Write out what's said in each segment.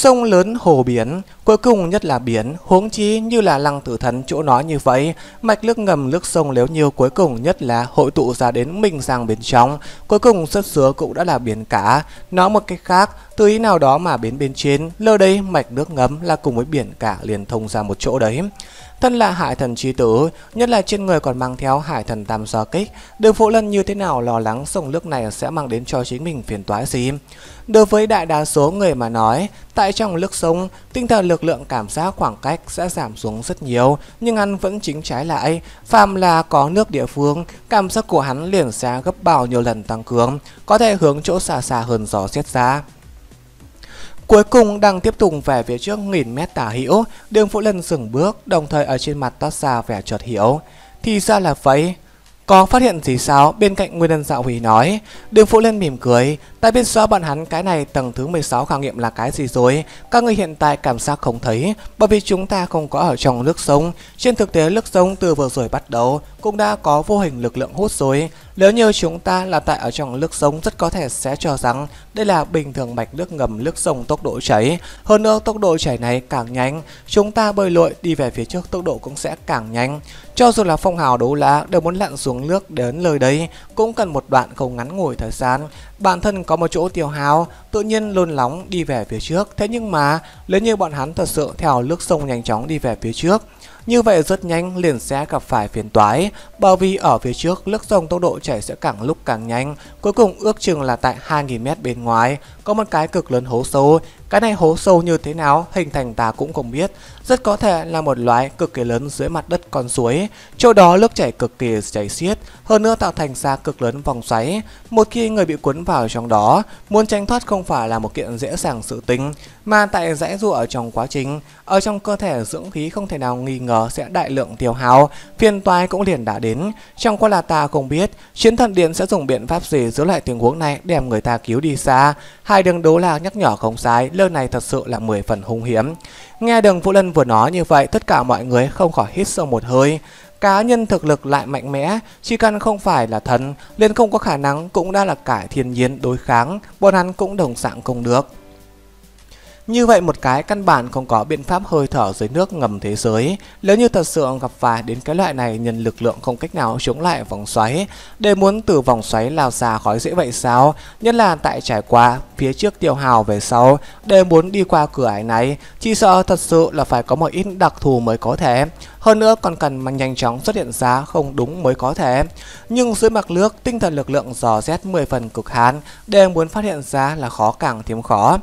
Sông lớn hồ biển, cuối cùng nhất là biển, huống chi như là lăng tử thần chỗ nói như vậy, mạch nước ngầm nước sông nếu như cuối cùng nhất là hội tụ ra đến mình sang bên trong, cuối cùng xuất xứ cũng đã là biển cả. Nói một cách khác, từ ý nào đó mà biến bên trên, lơ đây mạch nước ngầm là cùng với biển cả liền thông ra một chỗ đấy. Thân là hải thần chi tử, nhất là trên người còn mang theo hải thần tam do kích, đường phụ lân như thế nào lo lắng sông nước này sẽ mang đến cho chính mình phiền toái gì. Đối với đại đa số người mà nói, tại trong nước sông, tinh thần lực lượng cảm giác khoảng cách sẽ giảm xuống rất nhiều, nhưng hắn vẫn chính trái lại. Phàm là có nước địa phương, cảm giác của hắn liền sẽ gấp bao nhiêu lần tăng cường, có thể hướng chỗ xa xa hơn gió xét ra. Cuối cùng đang tiếp tục về phía trước nghìn mét tả hữu, đường Phụ Lân dừng bước, đồng thời ở trên mặt toát ra vẻ chợt hiểu. Thì ra là vậy, có phát hiện gì sao? Bên cạnh Nguyên Nhân Dạo Hủy nói. Đường Phụ Lân mỉm cười. Ta biết rõ bọn hắn cái này tầng thứ 16 khảo nghiệm là cái gì rồi. Các người hiện tại cảm giác không thấy. Bởi vì chúng ta không có ở trong nước sông. Trên thực tế nước sông từ vừa rồi bắt đầu cũng đã có vô hình lực lượng hút rồi. Nếu như chúng ta là tại ở trong nước sống rất có thể sẽ cho rằng đây là bình thường mạch nước ngầm nước sông tốc độ chảy. Hơn nữa tốc độ chảy này càng nhanh, chúng ta bơi lội đi về phía trước tốc độ cũng sẽ càng nhanh. Cho dù là phong hào đấu lá đều muốn lặn xuống nước đến nơi đấy cũng cần một đoạn không ngắn ngủi thời gian. Bản thân có một chỗ tiêu hao, tự nhiên luôn nóng đi về phía trước. Thế nhưng mà nếu như bọn hắn thật sự theo nước sông nhanh chóng đi về phía trước như vậy rất nhanh liền sẽ gặp phải phiền toái, bởi vì ở phía trước nước sông tốc độ chảy sẽ càng lúc càng nhanh, cuối cùng ước chừng là tại 2.000m bên ngoài, có một cái cực lớn hố sâu, cái này hố sâu như thế nào hình thành ta cũng không biết, rất có thể là một loái cực kỳ lớn dưới mặt đất con suối, chỗ đó nước chảy cực kỳ chảy xiết, hơn nữa tạo thành ra cực lớn vòng xoáy, một khi người bị cuốn vào trong đó, muốn tránh thoát không phải là một kiện dễ dàng sự tính mà tại dãy dụ ở trong quá trình, ở trong cơ thể dưỡng khí không thể nào nghi ngờ sẽ đại lượng tiêu hao, phiền toái cũng liền đã đến. Trong qua là ta không biết chiến thần điện sẽ dùng biện pháp gì giữ lại tình huống này đem người ta cứu đi xa. Hai đường đấu là nhắc nhở không sai, lời này thật sự là 10 phần hung hiểm. Nghe đường Vũ Lân vừa nói như vậy, tất cả mọi người không khỏi hít sâu một hơi. Cá nhân thực lực lại mạnh mẽ, chỉ cần không phải là thần, liền không có khả năng cũng đã là cải thiên nhiên đối kháng, bọn hắn cũng đồng dạng không được. Như vậy một cái căn bản không có biện pháp hơi thở dưới nước ngầm thế giới. Nếu như thật sự gặp phải đến cái loại này nhân lực lượng không cách nào chống lại vòng xoáy, để muốn từ vòng xoáy lao xa khói dễ vậy sao? Nhất là tại trải qua phía trước tiêu hào về sau, để muốn đi qua cửa ải này, chỉ sợ thật sự là phải có một ít đặc thù mới có thể. Hơn nữa còn cần mà nhanh chóng xuất hiện ra không đúng mới có thể. Nhưng dưới mặt nước, tinh thần lực lượng dò xét 10 phần cực hạn, để muốn phát hiện ra là khó càng thêm khó.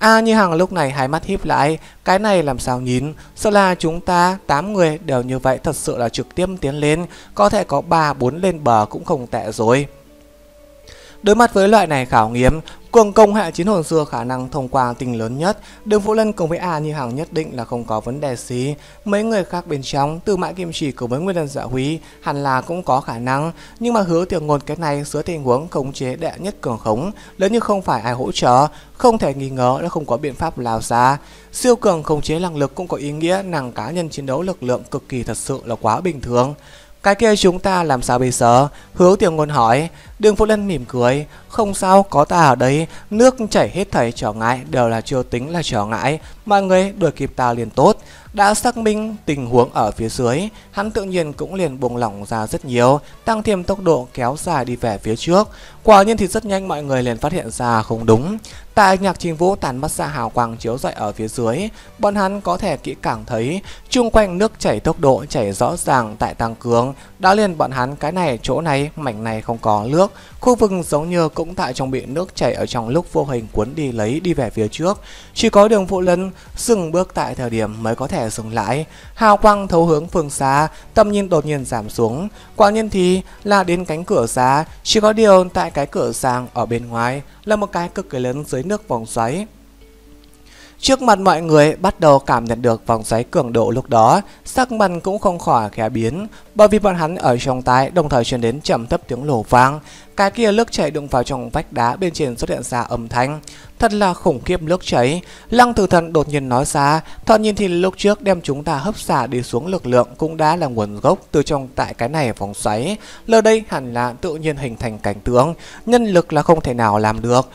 A à, như Hằng lúc này hai mắt híp lại, cái này làm sao nhìn, sợ là chúng ta 8 người đều như vậy thật sự là trực tiếp tiến lên, có thể có 3 4 lên bờ cũng không tệ rồi. Đối mặt với loại này khảo nghiệm, Cường công hạ chiến hồn xưa khả năng thông qua tình lớn nhất, đường Vũ Lân cùng với A như hàng nhất định là không có vấn đề gì. Mấy người khác bên trong, từ mãi kim chỉ cùng với nguyên lần dạ húy, hẳn là cũng có khả năng. Nhưng mà hứa tiểu ngôn cái này dưới tình huống khống chế đệ nhất cường khống, nếu như không phải ai hỗ trợ, không thể nghi ngờ là không có biện pháp lao ra. Siêu cường khống chế năng lực cũng có ý nghĩa nàng cá nhân chiến đấu lực lượng cực kỳ thật sự là quá bình thường. Cái kia chúng ta làm sao bây giờ? Hứa tiểu ngôn hỏi. Đường Phụ Lân mỉm cười. Không sao, có ta ở đây. Nước chảy hết thảy trở ngại đều là chưa tính là trở ngại. Mọi người đuổi kịp ta liền tốt. Đã xác minh tình huống ở phía dưới, hắn tự nhiên cũng liền buông lỏng ra rất nhiều, tăng thêm tốc độ kéo dài đi về phía trước. Quả nhiên thì rất nhanh mọi người liền phát hiện ra không đúng. Tại nhạc trình vũ tàn mắt ra hào quang chiếu rọi ở phía dưới, bọn hắn có thể kỹ càng thấy chung quanh nước chảy tốc độ chảy rõ ràng tại tăng cường. Đã liền bọn hắn cái này chỗ này mảnh này không có nước, khu vực giống như cũng tại trong bị nước chảy ở trong lúc vô hình cuốn đi lấy đi về phía trước. Chỉ có đường phụ lân dừng bước tại thời điểm mới có thể dừng lại. Hào quang thấu hướng phương xa, tầm nhìn đột nhiên giảm xuống. Quả nhiên thì là đến cánh cửa xa, chỉ có điều tại cái cửa sang ở bên ngoài là một cái cực kỳ lớn dưới nước vòng xoáy. Trước mặt mọi người bắt đầu cảm nhận được vòng xoáy cường độ lúc đó, sắc mặt cũng không khỏi khẽ biến, bởi vì bọn hắn ở trong tay đồng thời truyền đến trầm thấp tiếng lổ vang. Cái kia nước chảy đụng vào trong vách đá bên trên xuất hiện ra âm thanh, thật là khủng khiếp nước chảy. Lăng Tử Thần đột nhiên nói ra, thoạt nhìn thì lúc trước đem chúng ta hấp xả đi xuống lực lượng cũng đã là nguồn gốc từ trong tại cái này vòng xoáy. Lờ đây hẳn là tự nhiên hình thành cảnh tướng, nhân lực là không thể nào làm được.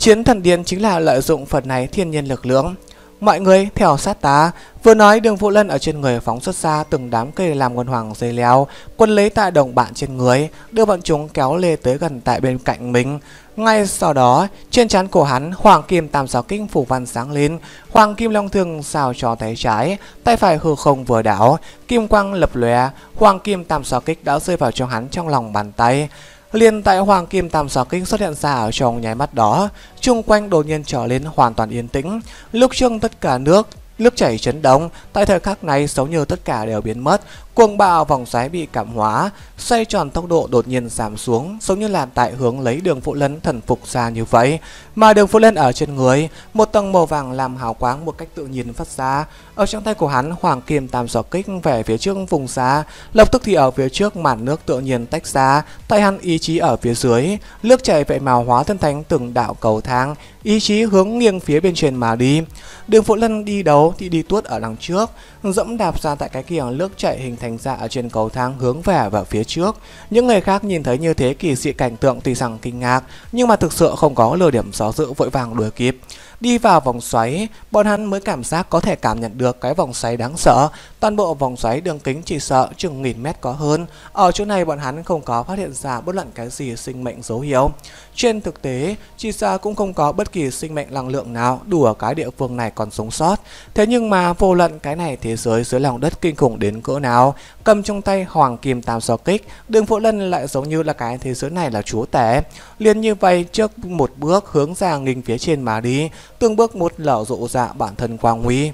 Chiến thần điện chính là lợi dụng phần này thiên nhiên lực lượng. Mọi người theo sát ta Vừa nói đường Vũ Lân ở trên người phóng xuất ra từng đám cây làm quân hoàng dây leo Quân lấy tại đồng bạn trên người Đưa bọn chúng kéo lê tới gần tại bên cạnh mình ngay sau đó, trên trán cổ hắn, Hoàng Kim Tam Sáu Kinh phủ văn sáng lên, Hoàng Kim Long Thương xào cho tay trái, tay phải hư không vừa đảo, kim quang lập lòe, Hoàng Kim Tam Sáu Kích đã rơi vào trong hắn trong lòng bàn tay liền tại Hoàng Kim Tam xóa kinh xuất hiện ra ở trong nháy mắt đó, chung quanh đột nhiên trở lên hoàn toàn yên tĩnh. Lúc trước tất cả nước Nước chảy chấn động, tại thời khắc này giống như tất cả đều biến mất, cuồng bạo vòng xoáy bị cảm hóa, xoay tròn tốc độ đột nhiên giảm xuống, giống như là tại hướng lấy đường phụ lân thần phục ra như vậy. Mà đường phụ lân ở trên người, một tầng màu vàng làm hào quang một cách tự nhiên phát ra. Ở trong tay của hắn, hoàng kim tam giỏ kích về phía trước vùng xa, lập tức thì ở phía trước màn nước tự nhiên tách ra, tay hắn ý chí ở phía dưới, nước chảy vậy màu hóa thân thành từng đạo cầu thang, ý chí hướng nghiêng phía bên trên mà đi. Đường phụ lân đi đấu thì đi tuốt ở đằng trước, dẫm đạp ra tại cái kiềng nước chảy hình thành ra ở trên cầu thang hướng về vào phía trước. Những người khác nhìn thấy như thế kỳ dị cảnh tượng tuy rằng kinh ngạc, nhưng mà thực sự không có lừa điểm gió dữ vội vàng đuổi kịp. Đi vào vòng xoáy, bọn hắn mới cảm giác có thể cảm nhận được cái vòng xoáy đáng sợ. Toàn bộ vòng xoáy đường kính chỉ sợ chừng nghìn mét có hơn. Ở chỗ này bọn hắn không có phát hiện ra bất luận cái gì sinh mệnh dấu hiệu. Trên thực tế, chỉ sợ cũng không có bất kỳ sinh mệnh năng lượng nào đủ ở cái địa phương này còn sống sót. Thế nhưng mà vô luận cái này thế giới dưới lòng đất kinh khủng đến cỡ nào, cầm trong tay hoàng kim tam so kích, đường phụ lân lại giống như là cái thế giới này là chúa tể. liền như vậy trước một bước hướng ra nghinh phía trên mà đi, từng bước một lở rộ dạ bản thân quang huy.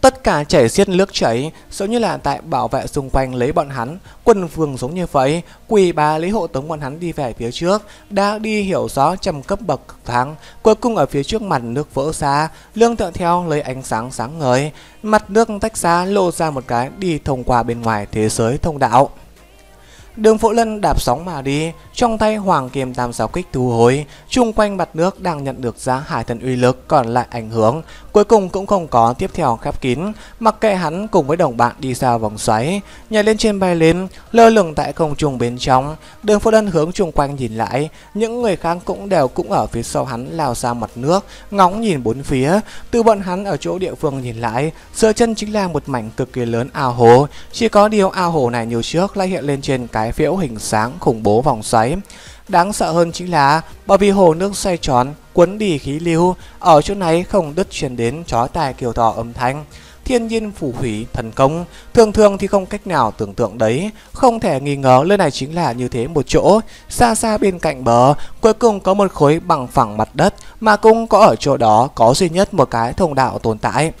Tất cả chảy xiết nước chảy, giống như là tại bảo vệ xung quanh lấy bọn hắn, quân vương giống như vậy, quỳ bà lấy hộ tống bọn hắn đi về phía trước, đã đi hiểu rõ trăm cấp bậc thắng cuối cùng ở phía trước mặt nước vỡ xa, lương tựa theo lấy ánh sáng sáng ngời, mặt nước tách ra lộ ra một cái đi thông qua bên ngoài thế giới thông đạo. Đường Phổ Lân đạp sóng mà đi, trong tay Hoàng Kiềm Tam Giáo Kích thu hồi, chung quanh mặt nước đang nhận được giá hải thần uy lực còn lại ảnh hưởng, cuối cùng cũng không có tiếp theo khép kín, mặc kệ hắn cùng với đồng bạn đi ra vòng xoáy, nhảy lên trên bay lên, lơ lửng tại không trung bên trong. Đường Phổ Lân hướng chung quanh nhìn lại, những người khác cũng đều cũng ở phía sau hắn lao ra mặt nước, ngóng nhìn bốn phía, từ bọn hắn ở chỗ địa phương nhìn lại, giữa chân chính là một mảnh cực kỳ lớn ao hồ, chỉ có điều ao hồ này nhiều trước lại hiện lên trên cái phễu hình sáng khủng bố vòng xoáy. Đáng sợ hơn chính là bởi vì hồ nước xoay tròn, cuốn đi khí lưu, ở chỗ này không đứt truyền đến chói tai kiều to âm thanh. Thiên nhiên phủ hủy thần công, thường thường thì không cách nào tưởng tượng đấy, không thể nghi ngờ nơi này chính là như thế một chỗ, xa xa bên cạnh bờ, cuối cùng có một khối bằng phẳng mặt đất mà cũng có ở chỗ đó có duy nhất một cái thông đạo tồn tại.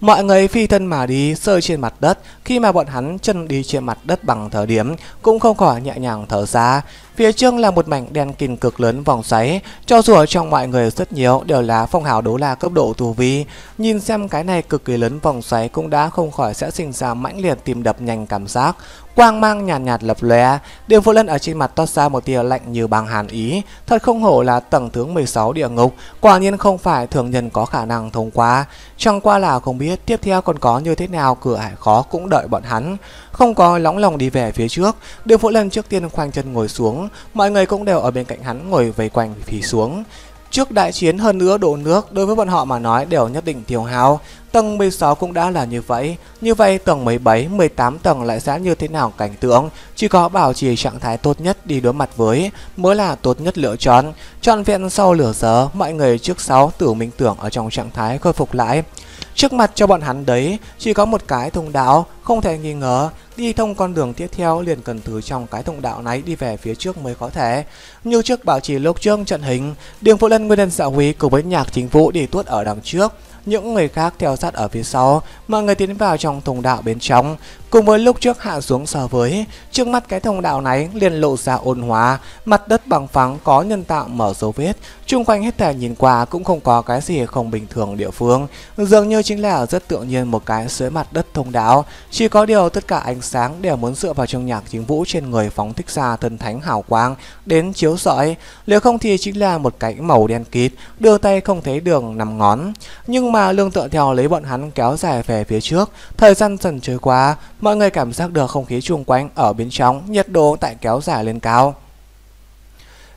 Mọi người phi thân mà đi rơi trên mặt đất khi mà bọn hắn chân đi trên mặt đất bằng thời điểm Cũng không khỏi nhẹ nhàng thở ra. Phía trước là một mảnh đen kìn cực lớn vòng xoáy Cho dù ở trong mọi người rất nhiều đều là phong hào đấu la cấp độ tù vi. Nhìn xem cái này cực kỳ lớn vòng xoáy cũng đã không khỏi sẽ sinh ra mãnh liệt tìm đập nhanh cảm giác. Quang mang nhàn nhạt, nhạt lập lòe, Đường Vô Lân ở trên mặt toát ra một tia lạnh như băng hàn ý, thật không hổ là tầng thứ 16 địa ngục, quả nhiên không phải thường nhân có khả năng thông qua. Chẳng qua là không biết tiếp theo còn có như thế nào cửa hải khó cũng đợi đợi bọn hắn. Không có lóng lòng đi về phía trước, Đường Phụ Lân trước tiên khoanh chân ngồi xuống, mọi người cũng đều ở bên cạnh hắn ngồi vây quanh phì xuống. Trước đại chiến hơn nữa đổ nước đối với bọn họ mà nói đều nhất định tiêu hao. Tầng 16 cũng đã là như vậy. Như vậy tầng 17, 18 tầng lại sẽ như thế nào cảnh tượng? Chỉ có bảo trì trạng thái tốt nhất đi đối mặt với mới là tốt nhất lựa chọn. Trọn vẹn sau lửa giờ, mọi người trước sau tử minh tưởng ở trong trạng thái khôi phục lại. Trước mặt cho bọn hắn đấy, chỉ có một cái thông đạo, không thể nghi ngờ, đi thông con đường tiếp theo liền cần từ trong cái thông đạo này đi về phía trước mới có thể. Như trước bảo trì lúc trước trận hình, đường phụ lân nguyên nhân xạo Huy cùng với nhạc chính vũ đi tuốt ở đằng trước, những người khác theo sát ở phía sau, mọi người tiến vào trong thông đạo bên trong. Cùng với lúc trước hạ xuống so với, trước mắt cái thông đạo này liền lộ ra ôn hóa, mặt đất bằng phẳng có nhân tạo mở dấu vết, chung quanh hết thảy nhìn qua cũng không có cái gì không bình thường địa phương, dường như chính là rất tự nhiên một cái dưới mặt đất thông đạo, chỉ có điều tất cả ánh sáng đều muốn dựa vào trong nhạc chính vũ trên người phóng thích ra thần thánh hào quang đến chiếu rọi, nếu không thì chính là một cái màu đen kịt, đưa tay không thấy đường nằm ngón. Nhưng mà lương tựa theo lấy bọn hắn kéo dài về phía trước, thời gian dần trôi qua, mọi người cảm giác được không khí chung quanh ở bên trong, nhiệt độ tại kéo dài lên cao.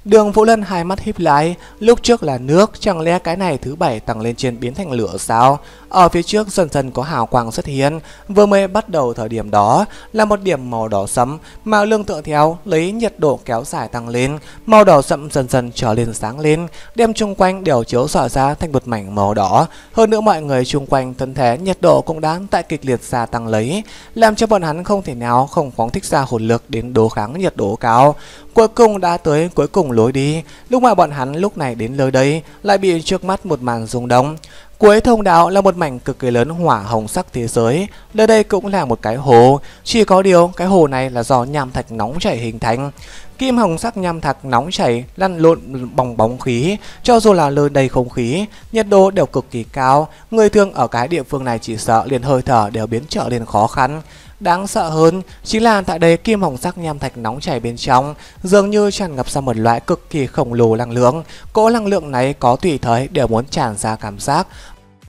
Đường Vũ Lân hai mắt híp lại, lúc trước là nước, chẳng lẽ cái này thứ bảy tăng lên trên biến thành lửa sao? Ở phía trước dần dần có hào quang xuất hiện, vừa mới bắt đầu thời điểm đó là một điểm màu đỏ sẫm mà lương tựa theo lấy nhiệt độ kéo dài tăng lên, màu đỏ sẫm dần dần trở lên sáng lên, đem chung quanh đều chiếu xỏa ra thành một mảnh màu đỏ. Hơn nữa mọi người chung quanh thân thể nhiệt độ cũng đang tại kịch liệt gia tăng lấy, làm cho bọn hắn không thể nào không phóng thích ra hồn lực đến đối kháng nhiệt độ cao. Cuối cùng đã tới cuối cùng lối đi, lúc mà bọn hắn lúc này đến nơi đây lại bị trước mắt một màn rung động. Cuối thông đạo là một mảnh cực kỳ lớn hỏa hồng sắc thế giới, nơi đây cũng là một cái hồ, chỉ có điều cái hồ này là do nham thạch nóng chảy hình thành. Kim hồng sắc nham thạch nóng chảy lăn lộn bong bóng khí, cho dù là nơi đầy không khí, nhiệt độ đều cực kỳ cao, người thường ở cái địa phương này chỉ sợ liền hơi thở đều biến trở nên khó khăn. Đáng sợ hơn chính là tại đây kim hồng sắc nham thạch nóng chảy bên trong, dường như tràn ngập ra một loại cực kỳ khổng lồ năng lượng. Cỗ năng lượng này có tùy thời đều muốn tràn ra cảm giác